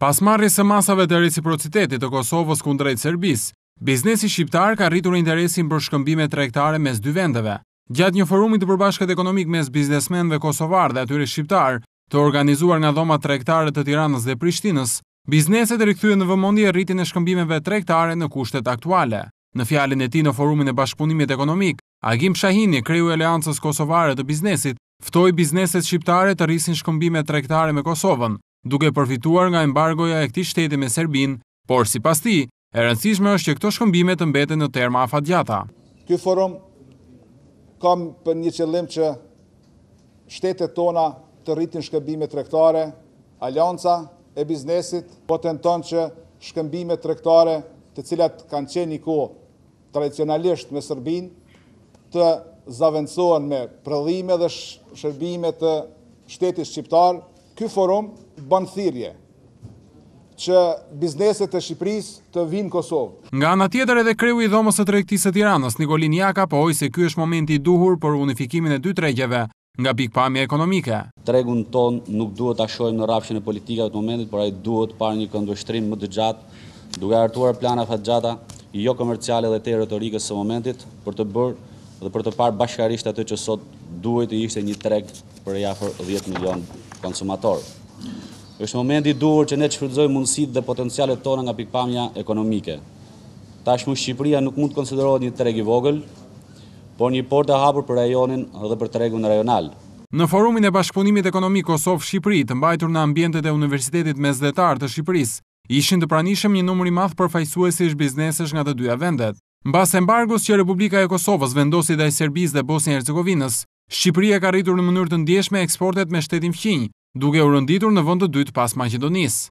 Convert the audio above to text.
Pas marrjes së masave të reciprocitetit të Kosovës kundrejt Serbisë, biznesi shqiptar ka rritur interesin për shkëmbime tregtare mes dy vendeve. Gjatë një forumi të përbashkët ekonomik mes biznesmenëve kosovarë dhe atyre shqiptarë, të organizuar nga Dhomat Tregtare të Tiranës dhe Prishtinës, bizneset rikthyen në vëmendje rritjen e shkëmbimeve tregtare në kushtet aktuale. Në fjalën e tij në Forumin e Bashkëpunimit Ekonomik, Agim Shahini, kreu i Aleancës Kosovare të Biznesit, ftoi bizneset shqiptare të rrisin shkëmbime tregtare me Kosovën, duke përfituar nga embargoja e këtij shteti me Serbinë, por sipas tij, e rëndësishme është që këto shkëmbime të mbeten në terma afatgjata. Ky forum ka për një qëllim që shtetet tona të rritin shkëmbimet tregtare, Aleanca e Biznesit po tenton që shkëmbimet tregtare të cilat kanë qenë një kohë tradicionalisht me Serbinë, të zavendësohen me prodhime dhe shërbime të shtetit shqiptar, ky forum ban thirrje që bizneset e Shqipërisë të vijnë në Kosovë. Nga ana tjetër edhe kreu i Dhomës së Tregtisë së Tiranës, Nikolin Jaka pohoi se ky është momenti i duhur për unifikimin e dy tregjeve, nga pikëpamja ekonomike. Tregun tonë nuk duhet ta shohim në rrafshin e politikave të momentit, por ai duhet parë një këndvështrim më të gjatë, duke hartuar plane afatgjata, jo komerciale dhe të retorikës së momentit, për të bërë dhe për të parë bashkarisht atë që sot duhej të ishte një treg prej afër dhjetë milionë konsumatorë. Është momenti i duhur që ne të shfrytëzojmë mundësitë dhe potencialet tona nga pikëpamja ekonomike. Tashmë Shqipëria nuk mund të konsiderohet një treg i vogël, por një portë e hapur për rajonin dhe për tregun rajonal. Në Forumin e Bashkëpunimit Ekonomik Kosovë-Shqipëri, të mbajtur në ambientet e Universitetit Mesdhetar të Shqipërisë, ishin të pranishëm një numër i madh përfaqësuesish biznesesh nga të dyja vendet. Mbas embargos që Republika e Kosovës vendosi ndaj Serbisë dhe Bosnjë e Hercegovinës, Shqipëria ka rritur në mënyrë të ndjeshme eksportet me shtetin fqinj, duke u rënditur në vend të dytë pas Maqedonisë.